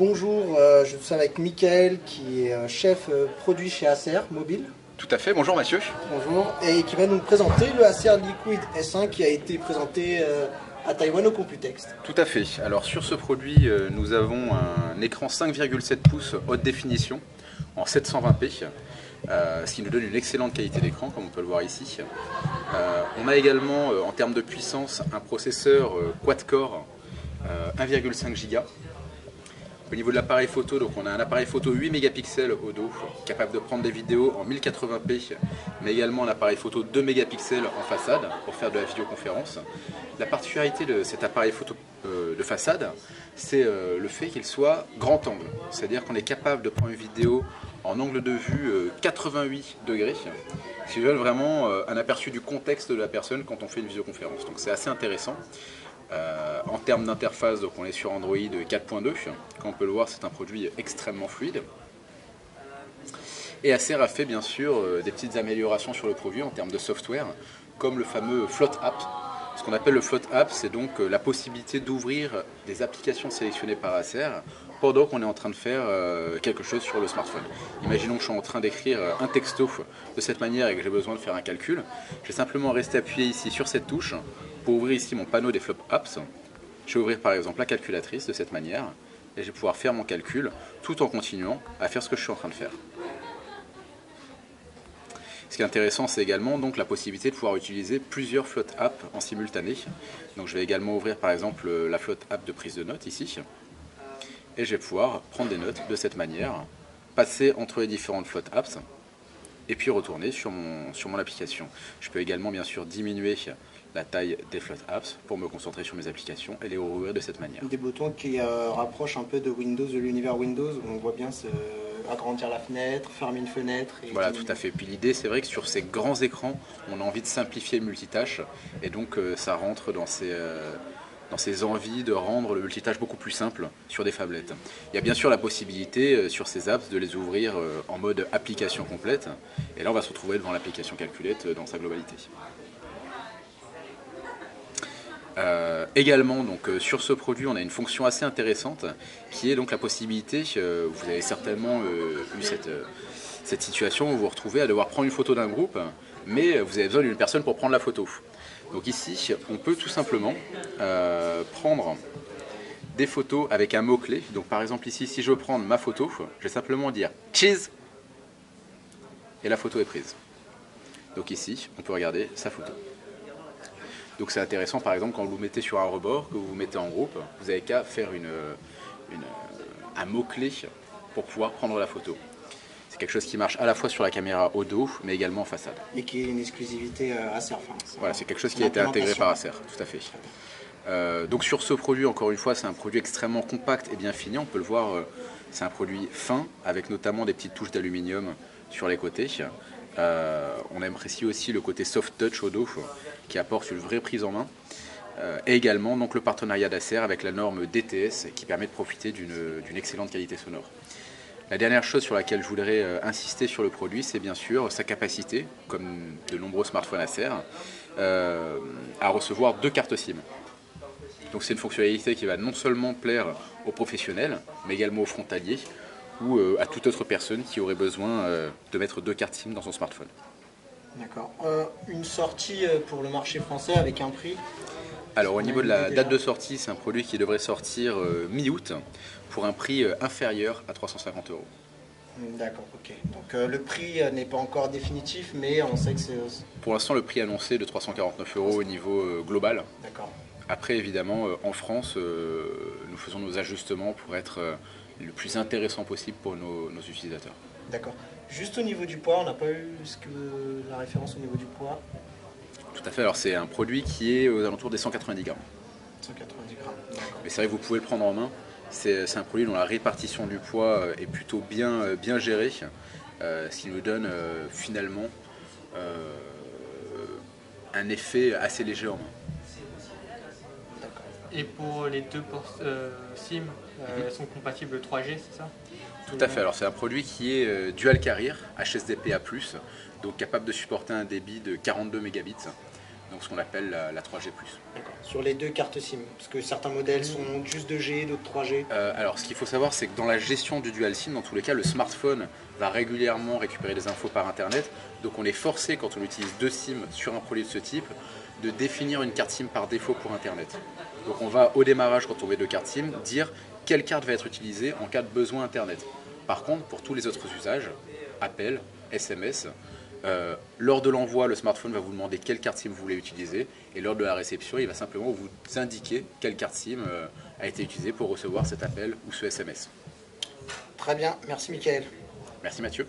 bonjour, euh, je suis avec Mickaël qui est euh, chef euh, produit chez Acer Mobile. Tout à fait, bonjour Mathieu. Bonjour, et qui va nous présenter le Acer Liquid S1 qui a été présenté euh, à Taïwan au Computex. Tout à fait. Alors sur ce produit, euh, nous avons un écran 5,7 pouces haute définition en 720p, euh, ce qui nous donne une excellente qualité d'écran comme on peut le voir ici. On a également en termes de puissance un processeur quad-core euh, 1,5 Go. Au niveau de l'appareil photo, donc on a un appareil photo 8 mégapixels au dos, capable de prendre des vidéos en 1080p, mais également un appareil photo 2 mégapixels en façade pour faire de la vidéoconférence. La particularité de cet appareil photo euh, de façade, c'est euh, le fait qu'il soit grand angle, c'est-à-dire qu'on est capable de prendre une vidéo en angle de vue euh, 88 degrés, ce qui donne vraiment euh, un aperçu du contexte de la personne quand on fait une visioconférence. Donc c'est assez intéressant. Euh, en termes d'interface, donc on est sur Android 4.2. Comme on peut le voir, c'est un produit extrêmement fluide. Et Acer a fait bien sûr euh, des petites améliorations sur le produit en termes de software, comme le fameux Float App. Ce qu'on appelle le Float App, c'est donc euh, la possibilité d'ouvrir des applications sélectionnées par Acer pendant qu'on est en train de faire euh, quelque chose sur le smartphone. Imaginons que je suis en train d'écrire euh, un texto de cette manière et que j'ai besoin de faire un calcul. Je vais simplement rester appuyé ici sur cette touche pour ouvrir ici mon panneau des Float Apps. Je vais ouvrir par exemple la calculatrice de cette manière et je vais pouvoir faire mon calcul tout en continuant à faire ce que je suis en train de faire. Ce qui est intéressant, c'est également donc la possibilité de pouvoir utiliser plusieurs float apps en simultané. Donc je vais également ouvrir par exemple la float app de prise de notes ici. Et je vais pouvoir prendre des notes de cette manière, passer entre les différentes float apps et puis retourner sur mon, sur mon application. Je peux également bien sûr diminuer la taille des float apps pour me concentrer sur mes applications et les rouvrir de cette manière. Des boutons qui euh, rapprochent un peu de Windows, de l'univers Windows, on voit bien se agrandir la fenêtre, fermer une fenêtre. Et Voilà, tout à fait. Puis l'idée, c'est vrai que sur ces grands écrans, on a envie de simplifier le multitâche, et donc euh, ça rentre dans ces, euh, dans ces envies de rendre le multitâche beaucoup plus simple sur des phablettes. Il y a bien sûr la possibilité euh, sur ces apps de les ouvrir en mode application complète, et là on va se retrouver devant l'application calculette dans sa globalité. Euh, également, donc, euh, sur ce produit, on a une fonction assez intéressante qui est donc la possibilité, euh, vous avez certainement eu cette, cette situation où vous vous retrouvez à devoir prendre une photo d'un groupe, mais vous avez besoin d'une personne pour prendre la photo. Donc ici, on peut tout simplement prendre des photos avec un mot-clé. Donc par exemple ici, si je veux prendre ma photo, je vais simplement dire cheese et la photo est prise. Donc ici, on peut regarder sa photo. Donc c'est intéressant par exemple quand vous vous mettez sur un rebord, que vous vous mettez en groupe, vous n'avez qu'à faire une, une- un mot-clé pour pouvoir prendre la photo. C'est quelque chose qui marche à la fois sur la caméra au dos, mais également en façade. Et qui est une exclusivité euh, Acer. Enfin, Voilà, c'est quelque chose qui a été intégré par Acer, tout à fait. Euh, donc sur ce produit, encore une fois, c'est un produit extrêmement compact et bien fini. On peut le voir, euh, c'est un produit fin, avec notamment des petites touches d'aluminium sur les côtés. Euh, on apprécie aussi le côté soft touch au dos, qui apporte une vraie prise en main. Euh, et également donc, le partenariat d'Acer avec la norme DTS, qui permet de profiter d'une excellente qualité sonore. La dernière chose sur laquelle je voudrais euh, insister sur le produit, c'est bien sûr sa capacité, comme de nombreux smartphones Acer, à recevoir deux cartes SIM. Donc c'est une fonctionnalité qui va non seulement plaire aux professionnels, mais également aux frontaliers ou euh, à toute autre personne qui aurait besoin euh, de mettre deux cartes SIM dans son smartphone. D'accord. Euh, une sortie pour le marché français avec un prix Alors au niveau de la date de sortie, c'est un produit qui devrait sortir euh, mi-août pour un prix euh, inférieur à 350 euros. D'accord, ok. Donc euh, le prix n'est pas encore définitif, mais on sait que c'est... Pour l'instant, le prix annoncé est de 349 euros au niveau global. D'accord. Après, évidemment, euh, en France, euh, nous faisons nos ajustements pour être euh, le plus intéressant possible pour nos, nos utilisateurs. D'accord. Juste au niveau du poids, on n'a pas eu ce que, la référence au niveau du poids? Tout à fait. Alors, c'est un produit qui est aux alentours des 190 grammes. 190 grammes. D'accord. Mais c'est vrai que vous pouvez le prendre en main. C'est un produit dont la répartition du poids est plutôt bien, bien gérée, euh, ce qui nous donne euh, finalement euh, un effet assez léger en main. Et pour les deux ports euh, SIM, euh, elles sont compatibles 3G, c'est ça? Tout à fait. Alors c'est un produit qui est euh, dual carrier, HSDPA+, donc capable de supporter un débit de 42 mégabits. donc ce qu'on appelle la, la 3G+. D'accord. Sur les deux cartes SIM, parce que certains modèles sont juste 2G, d'autres 3G. Euh, alors, ce qu'il faut savoir, c'est que dans la gestion du dual SIM, dans tous les cas, le smartphone va régulièrement récupérer des infos par Internet. Donc, on est forcé, quand on utilise deux SIM sur un produit de ce type, de définir une carte SIM par défaut pour Internet. Donc, on va au démarrage, quand on met deux cartes SIM, dire quelle carte va être utilisée en cas de besoin Internet. Par contre, pour tous les autres usages, appel, SMS, euh, lors de l'envoi, le smartphone va vous demander quelle carte SIM vous voulez utiliser et lors de la réception, il va simplement vous indiquer quelle carte SIM euh, a été utilisée pour recevoir cet appel ou ce SMS. Très bien, merci Michael. Merci Mathieu.